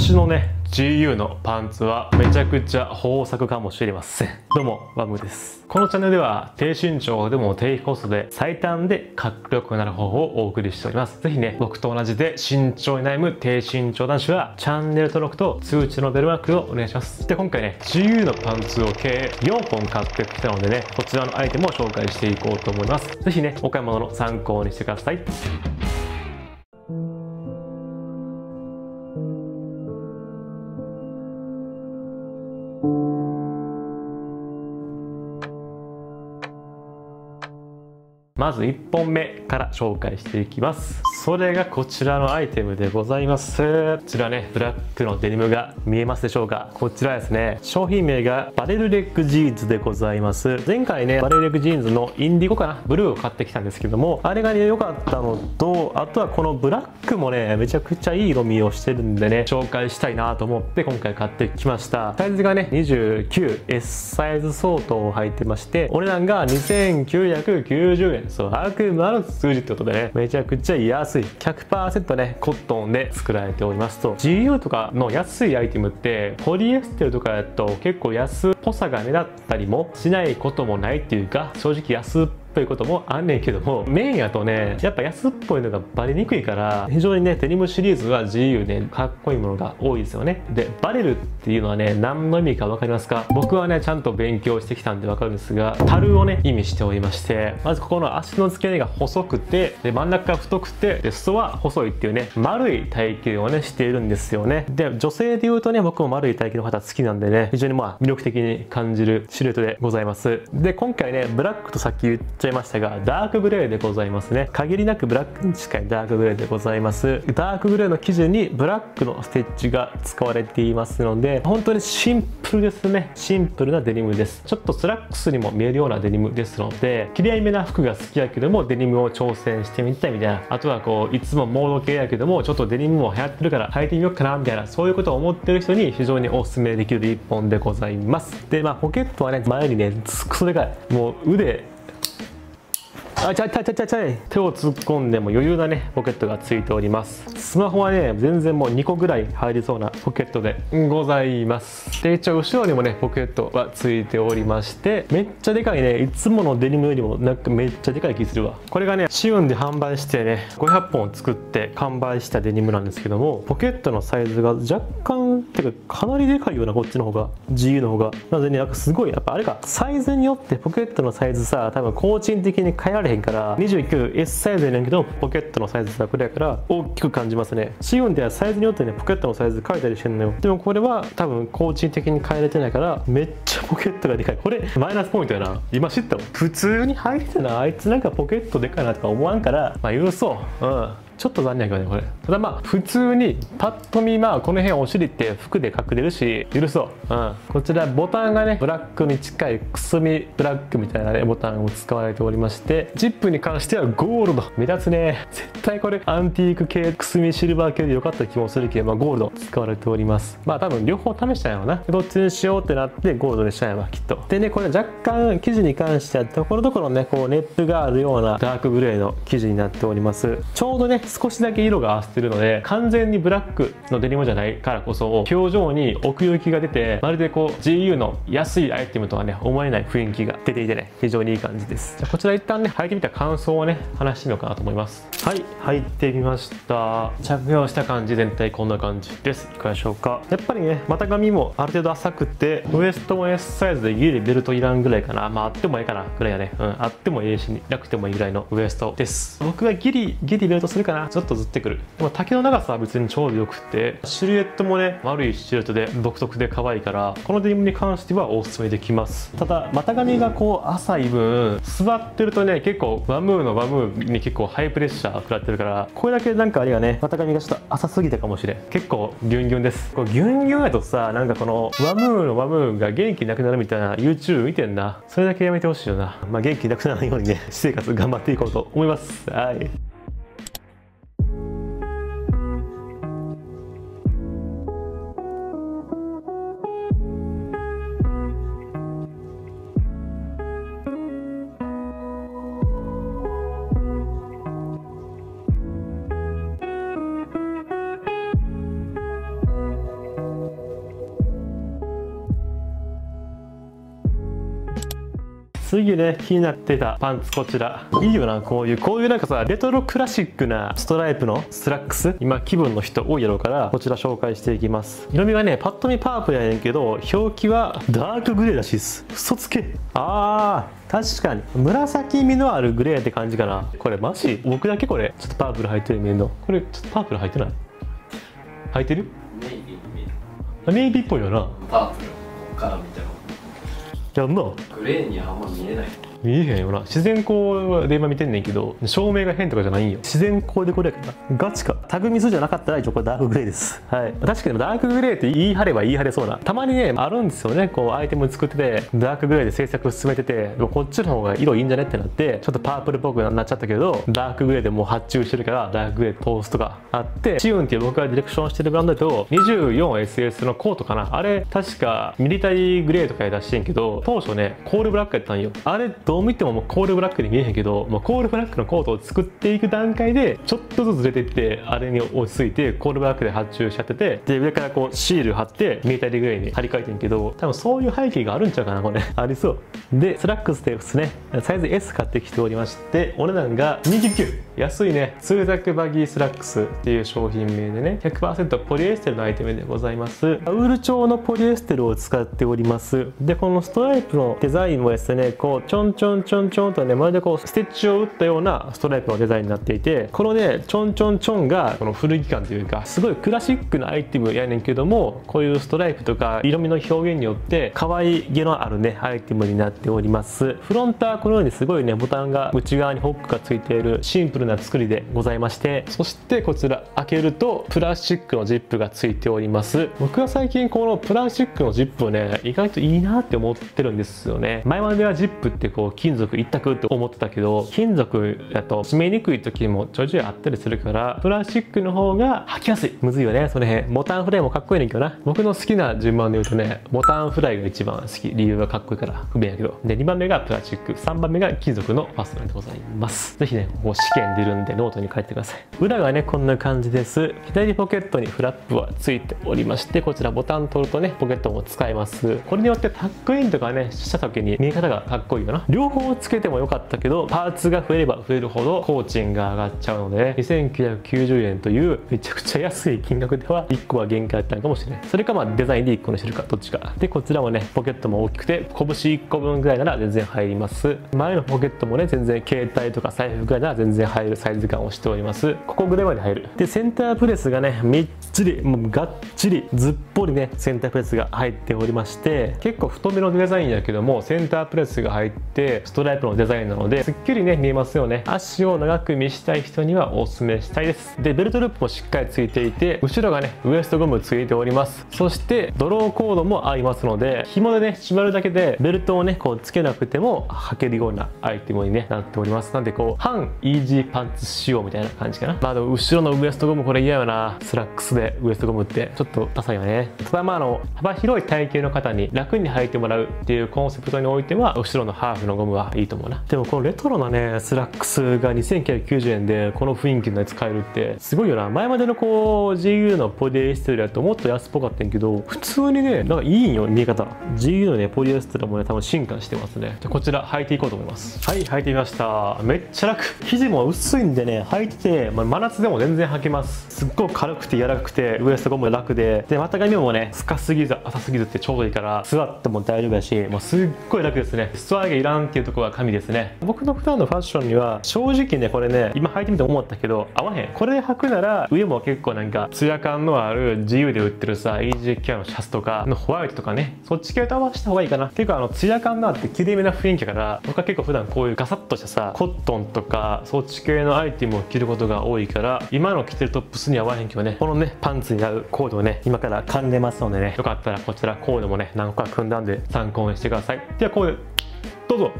年のね GU のパンツはめちゃくちゃ豊作かもしれません。どうもワムです。このチャンネルでは低身長でも低コストで最短でかっこよくなる方法をお送りしております。ぜひね僕と同じで身長に悩む低身長男子はチャンネル登録と通知のベルマークをお願いします。で今回ね GU のパンツを計4本買ってきたのでねこちらのアイテムを紹介していこうと思います。ぜひねお買い物の参考にしてください。まず1本目から紹介していきます。それがこちらのアイテムでございます。こちらねブラックのデニムが見えますでしょうか。こちらですね。商品名がバレルレッグジーンズでございます。前回ねバレルレッグジーンズのインディゴかな。ブルーを買ってきたんですけどもあれがね良かったのとあとはこのブラックもねめちゃくちゃいい色味をしてるんでね紹介したいなと思って今回買ってきました。サイズがね 29S サイズ相当を履いてましてお値段が2990円。そう悪魔の数字ってことでねめちゃくちゃ安い。100%ねコットンで作られておりますと。GU とかの安いアイテムってポリエステルとかだと結構安っぽさが目立ったりもしないこともないっていうか正直安っということもあんねんけどもメインやとねやっぱ安っぽいのがバレにくいから非常にねデニムシリーズは GU でかっこいいものが多いですよね。でバレるっていうのはね何の意味か分かりますか？僕はねちゃんと勉強してきたんで分かるんですが樽をね意味しておりましてまずここの足の付け根が細くてで真ん中が太くてで裾は細いっていうね丸い体型をねしているんですよね。で女性で言うとね僕も丸い体型の方好きなんでね非常にまあ魅力的に感じるシルエットでございます。で今回ねブラックとさっき言ったちゃいましたがダークグレーでございますね。限りなくブラックに近いダークグレーでございます。ダークグレーの生地にブラックのステッチが使われていますので本当にシンプルですね。シンプルなデニムです。ちょっとスラックスにも見えるようなデニムですのできれいめな服が好きやけどもデニムを挑戦してみたいみたいな。あとはこういつもモード系やけどもちょっとデニムも流行ってるから履いてみようかなみたいなそういうことを思ってる人に非常にお勧めできる一本でございます。でまあポケットはね前にねクソでかいもう腕あちゃちゃちゃちゃちゃい。手を突っ込んでも余裕なねポケットがついております。スマホはね全然もう2個ぐらい入りそうなポケットでございます。で一応後ろにもねポケットはついておりましてめっちゃでかいね。いつものデニムよりもなんかめっちゃでかい気するわ。これがねシウンで販売してね500本作って完売したデニムなんですけどもポケットのサイズが若干てかかなりでかいようなこっちの方が GU の方が。なぜねなんかすごいやっぱあれか。サイズによってポケットのサイズさ多分工賃的に変えられへんから 29S サイズやねんけどポケットのサイズがこれやから大きく感じますね。シオンではサイズによってねポケットのサイズ変えたりしてんのよ。でもこれは多分工賃的に変えれてないからめっちゃポケットがでかい。これマイナスポイントやな。今知ったもん。普通に入ってたなあいつなんかポケットでかいなとか思わんからまあ許そう。うん。ちょっと残念やけどねこれ。ただまあ普通にパッと見まあこの辺お尻って服で隠れるし許そう。うん。こちらボタンがねブラックに近いくすみブラックみたいなねボタンを使われておりましてジップに関してはゴールド。目立つね。絶対これアンティーク系くすみシルバー系で良かった気もするけど、まあ、ゴールド使われております。まあ多分両方試したんやろな。どっちにしようってなってゴールドにしたんやわきっと。でねこれ若干生地に関してはところどころねこうネットがあるようなダークグレーの生地になっております。ちょうどね少しだけ色が合わせてるので完全にブラックのデニムじゃないからこそ表情に奥行きが出てまるでこう GU の安いアイテムとはね思えない雰囲気が出ていてね非常にいい感じです。じゃこちら一旦ね履いてみた感想をね話してみようかなと思います。はい履いてみました。着用した感じ全体こんな感じです。いかがでしょうか？やっぱりね股上もある程度浅くてウエストも S サイズでギリベルトいらんぐらいかな。まああってもいいかなぐらいやね。うんあってもいいしなくてもいいぐらいのウエストです。僕がギリギリベルトするかなちょっとずってくる。でも丈の長さは別にちょうどよくてシルエットもね丸いシルエットで独特で可愛いからこのデニムに関してはおすすめできます。ただ股上がこう浅い分座ってるとね結構ワムーのワムーに結構ハイプレッシャー食らってるからこれだけなんかあれがね股上がちょっと浅すぎたかもしれん。結構ギュンギュンです。こうギュンギュンやとさなんかこのワムーのワムーが元気なくなるみたいな YouTube 見てんな。それだけやめてほしいよな。まあ元気なくならないようにね私生活頑張っていこうと思います。はい。次ね気になってたパンツこちら。いいよなこういうこういうなんかさレトロクラシックなストライプのスラックス？今気分の人多いやろうからこちら紹介していきます。色味がねパッと見パープルやねんけど表記はダークグレーらしいです嘘つけ。あー確かに。紫みのあるグレーって感じかな。これマジ？僕だけこれ？ちょっとパープル入ってる見えんのこれちょっとパープル入ってない？入ってる？ネイビーに見えるネイビーっぽいよな。パープルから見てもやんな。グレーにあんま見えない。見えへんよな。自然光で今見てんねんけど照明が変とかじゃないんよ。自然光でこれやから。ガチか。タグミスじゃなかったら一応これダークグレーです。はい。確かにダークグレーって言い張れば言い張れそうな。たまにねあるんですよね。こうアイテム作っててダークグレーで制作進めててこっちの方が色いいんじゃねってなってちょっとパープルっぽくなっちゃったけどダークグレーでもう発注してるからダークグレートーストがあってチウンっていう僕がディレクションしてるブランドだと 24SS のコートかな。あれ確かミリタリーグレーとかで出してんけど当初ねコールブラックやったんよ。あれどう見てももうコールブラックに見えへんけどもうコールブラックのコートを作っていく段階でちょっとずつずれていってあれに落ち着いてコールブラックで発注しちゃっててで上からこうシール貼ってミリタリーグレーに張り替えてんけど多分そういう背景があるんちゃうかなこれ。ありそう。でスラックスでですね。サイズ S 買ってきておりましてお値段が29安いね。ツータックバギースラックスっていう商品名でね。100%ポリエステルのアイテムでございます。ウール調のポリエステルを使っております。でこのストライプのデザインもですねこうちょんちょんちょんちょんとねまるでこうステッチを打ったようなストライプのデザインになっていてこのねちょんちょんちょんがこの古着感というかすごいクラシックなアイテムやねんけどもこういうストライプとか色味の表現によって可愛げのあるねアイテムになっております。フロントはこのようにすごいねボタンが内側にホックがついているシンプルな作りでございましてそしてこちら開けるとプラスチックのジップがついております。僕は最近このプラスチックのジップをね意外といいなって思ってるんですよね。前まではジップってこう金属一択って思ってたけど金属だと締めにくい時もちょいちょいあったりするからプラスチックの方が履きやすい。むずいよねその辺。ボタンフライもかっこいいねんけどな。僕の好きな順番で言うとねボタンフライが一番好き。理由がかっこいいから不便やけど。で2番目がプラスチック。3番目が金属のファスナーでございます。ぜひねここ試験出るんでノートに書いてください。裏がねこんな感じです。左ポケットにフラップはついておりましてこちらボタン取るとねポケットも使えます。これによってタックインとかねした時に見え方がかっこいいよな。両方つけてもよかったけどパーツが増えれば増えるほど工賃が上がっちゃうので2990円というめちゃくちゃ安い金額では1個は限界だったのかもしれない。それかまあデザインで1個にしてるかどっちか。でこちらもねポケットも大きくて拳1個分ぐらいなら全然入ります。前のポケットもね全然携帯とか財布ぐらいなら全然入るサイズ感をしております。ここぐらいまで入る。でセンタープレスがねみっちりもうがっちりずっぽりねセンタープレスが入っておりまして結構太めのデザインやけどもセンタープレスが入ってストライプのデザインなのですっきりね見えますよね。足を長く見したい人にはおすすめしたいです。でベルトループもしっかりついていて後ろがねウエストゴムついております。そしてドローコードもありますので紐でね締めるだけでベルトをねこうつけなくても履けるようなアイテムに、ね、なっております。なんでこう半イージーパンツ仕様みたいな感じかな。まあでも後ろのウエストゴムこれ嫌よな。スラックスでウエストゴムってちょっとダサいよね。ただまああの幅広い体型の方に楽に履いてもらうっていうコンセプトにおいては後ろのハーフのゴムはいいと思うな。でもこのレトロなねスラックスが2990円でこの雰囲気のやつ買えるってすごいよな。前までのこう GU のポリエステルだともっと安っぽかったんやけど普通にねなんかいいんよ見え方。GU のねポリエステルもね多分進化してますね。じゃこちら履いていこうと思います。はい履いてみました。めっちゃ楽。生地も薄いんでね履いてて、まあ、真夏でも全然履けます。すっごく軽くて柔らかくてウエストゴム楽で。で股上もね深すぎず浅すぎずってちょうどいいから座っても大丈夫やしもうすっごい楽ですね。裾上げいらんっていうところが神ですね。僕の普段のファッションには正直ねこれね今履いてみて思ったけど合わへん。これで履くなら上も結構なんかツヤ感のある自由で売ってるさ EG ケアのシャツとかのホワイトとかねそっち系と合わせた方がいいかな。結構あのツヤ感のあって綺麗めな雰囲気から僕は結構普段こういうガサッとしたさコットンとかそっち系のアイテムを着ることが多いから今の着てるトップスに合わへんけどねこのねパンツに合うコードをね今から噛んでますのでね。よかったらこちらコードもね何個か組んだんで参考にしてください。ではコード。どうぞ。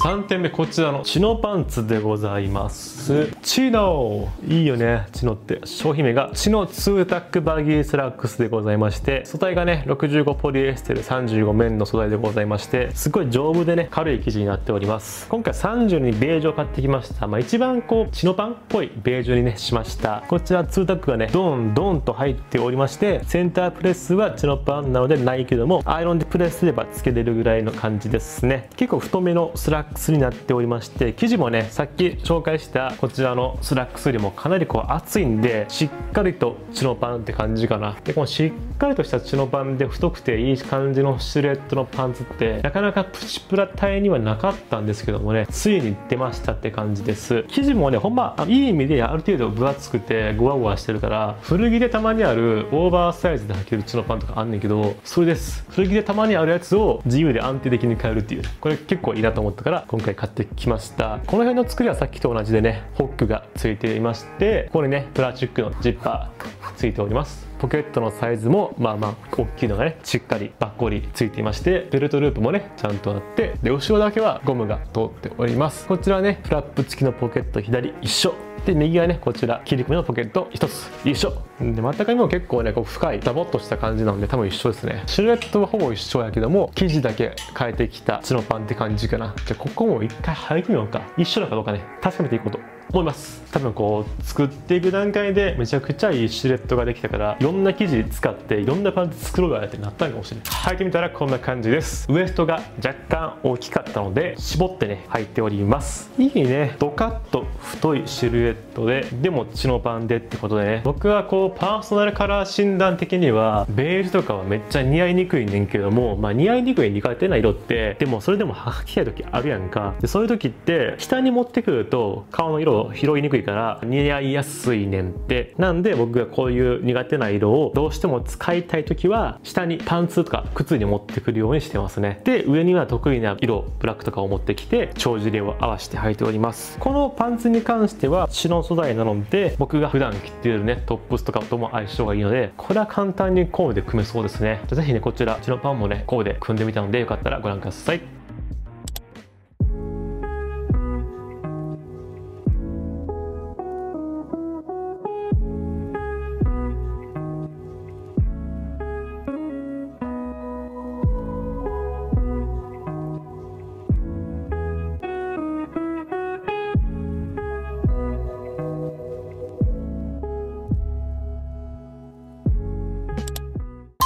3点目こちらのチノパンツでございます。チノ。いいよねチノって。商品名がチノツータックバギースラックスでございまして。素材がね65ポリエステル35綿の素材でございまして。すごい丈夫でね軽い生地になっております。今回30にベージュを買ってきました。まあ一番こうチノパンっぽいベージュにねしました。こちらツータックがねドンドンと入っておりましてセンタープレスはチノパンなのでないけどもアイロンでプレスすればつけれるぐらいの感じですね。結構太めのスラックスになっておりまして生地もねさっき紹介したこちらのスラックスよりもかなりこう厚いんでしっかりとチノパンって感じかな。でこのしっかりとしたチノパンで太くていい感じのシルエットのパンツってなかなかプチプラ体にはなかったんですけどもねついに出ましたって感じです。生地もねほんまいい意味である程度分厚くてゴワゴワしてるから古着でたまにあるオーバーサイズで履けるチノパンとかあんねんけどそれです。古着でたまにあるやつを自由で安定的に買えるっていう。これ結構いいなと思ったから今回買ってきました。この辺の作りはさっきと同じでねホックがついていましてここにねプラスチックのジッパーついております。ポケットのサイズもまあまあ大きいのがねしっかりバッコリついていましてベルトループもねちゃんとあってで後ろだけはゴムが通っております。こちらはねフラップ付きのポケット左一緒。で右はねこちら切り込みのポケット1つ。一緒。で真ん中にも結構ねこう深いダボっとした感じなので多分一緒ですね。シルエットはほぼ一緒やけども生地だけ変えてきたチノパンって感じかな。じゃあここも一回履いてみようか。一緒なのかどうかね。確かめていこうと。思います。多分こう作っていく段階でめちゃくちゃいいシルエットができたからいろんな生地使っていろんなパンツ作ろうやってなったのかもしれない。履いてみたらこんな感じです。ウエストが若干大きかったので絞ってね履いております。いいねドカッと太いシルエットででもチノパンでってことでね。僕はこうパーソナルカラー診断的にはベージュとかはめっちゃ似合いにくいねんけどもまあ似合いにくい苦手な色ってでもそれでも履きたい時あるやんか。でそういう時って下に持ってくると顔の色拾いにくいから似合いやすいねんって。なんで僕がこういう苦手な色をどうしても使いたい時は下にパンツとか靴に持ってくるようにしてますね。で上には得意な色ブラックとかを持ってきて帳尻を合わせて履いております。このパンツに関しては血の素材なので僕が普段着ているねトップスとかとも相性がいいのでこれは簡単にコーデで組めそうですね。ぜひねこちら血のパンもねコーデ組んでみたのでよかったらご覧ください。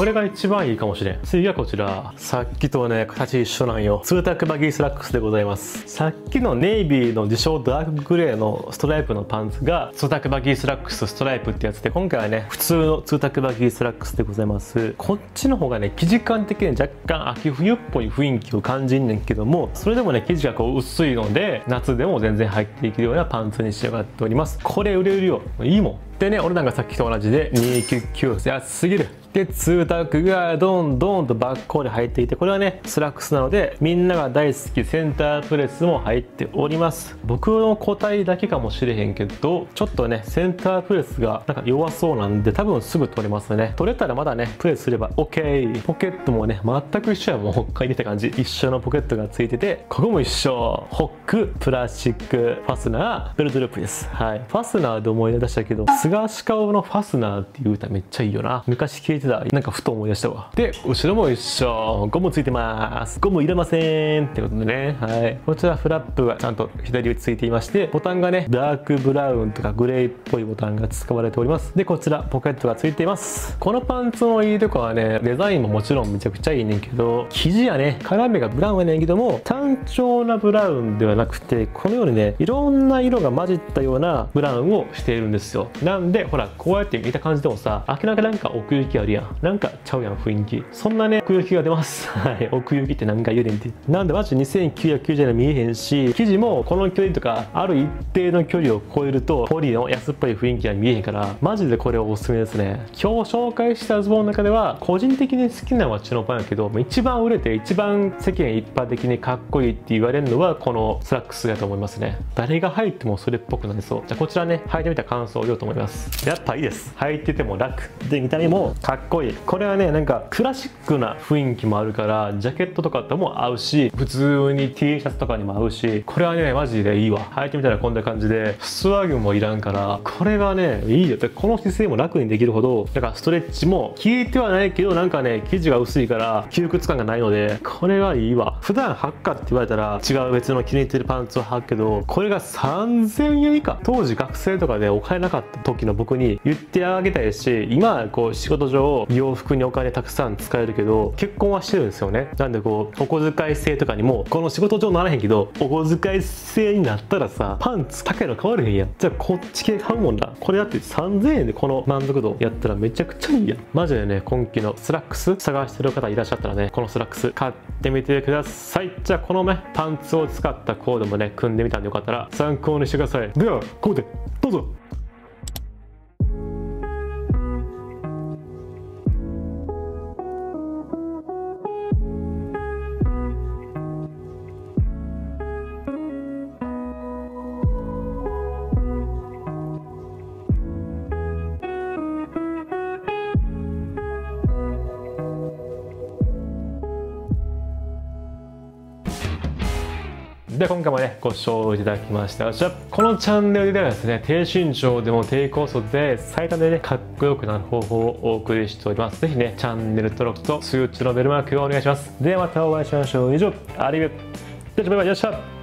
これが一番いいかもしれん。次はこちら。さっきとはね形一緒なんよ。ツータックバギースラックスでございます。さっきのネイビーの自称ダークグレーのストライプのパンツがツータックバギースラックスストライプってやつで今回はね普通のツータックバギースラックスでございます。こっちの方がね生地感的に若干秋冬っぽい雰囲気を感じんねんけどもそれでもね生地がこう薄いので夏でも全然履いていけるようなパンツに仕上がっております。これ売れるよいいもん。でね俺なんかさっきと同じで299安すぎる。で2タックがどんどんとバックコーで入っていてこれはねスラックスなのでみんなが大好きセンタープレスも入っております。僕の個体だけかもしれへんけどちょっとねセンタープレスがなんか弱そうなんで多分すぐ取れますね。取れたらまだねプレスすれば OK ポケットもね全く一緒やもう北海出た感じ。一緒のポケットがついててここも一緒。ホックプラスチックファスナーベルトループです。はい。ファスナーで思い出したけど菅氏顔のファスナーっていう歌めっちゃいいよな。昔聴いてた。なんかふと思い出したわ。で後ろも一緒。ゴムついてます。ゴムいらませんってことでね。はい。こちらフラップがちゃんと左打ちついていましてボタンがねダークブラウンとかグレーっぽいボタンが使われております。でこちらポケットがついています。このパンツのいいとこはねデザインももちろんめちゃくちゃいいねんけど生地やね絡めがブラウンやねんけども単調なブラウンではなくてこのようにねいろんな色が混じったようなブラウンをしているんですよ。なんでほらこうやって見た感じでもさ明らかなんか奥行きあるやん。なんかちゃうやん雰囲気。そんなね奥行きが出ます。はい奥行きって何回言うねんって。なんでマジ2990円見えへんし生地もこの距離とかある一定の距離を超えるとポリの安っぽい雰囲気が見えへんからマジでこれおすすめですね。今日紹介したズボンの中では個人的に好きなのはチノパンやけど一番売れて一番世間一般的にかっこいいって言われるのはこのスラックスだと思いますね。誰が履いてもそれっぽくなりそう。じゃあこちらね履いてみた感想を言おうと思います。ます。やっぱいいです。履いてても楽。で見た目もかっこいい。これはねなんかクラシックな雰囲気もあるからジャケットとかとも合うし普通に T シャツとかにも合うしこれはねマジでいいわ。履いてみたらこんな感じでスワグもいらんからこれがねいいよ。でこの姿勢も楽にできるほどだからストレッチも消えてはないけどなんかね生地が薄いから窮屈感がないのでこれがいいわ。普段履くかって言われたら違う別の気に入ってるパンツを履くけどこれが3000円以下。当時学生とかでお金なかった時の僕に言ってあげたいし今こう仕事上洋服にお金たくさん使えるけど結婚はしてるんですよね。なんでこうお小遣い制とかにもこの仕事上ならへんけどお小遣い制になったらさパンツ高いの変われへんやん。じゃあこっち系買うもんだ。これだって3000円でこの満足度やったらめちゃくちゃいいやん。マジでね今季のスラックス探してる方いらっしゃったらねこのスラックス買ってみてください。じゃあこのねパンツを使ったコードもね組んでみたんでよかったら参考にしてください。ではここでどうぞ。で今回もねご視聴いただきましたこのチャンネルではですね低身長でも低コスで最短でねかっこよくなる方法をお送りしております。ぜひねチャンネル登録と通知のベルマークをお願いします。ではまたお会いしましょう。以上ありがとうバイバイ。よっしゃ。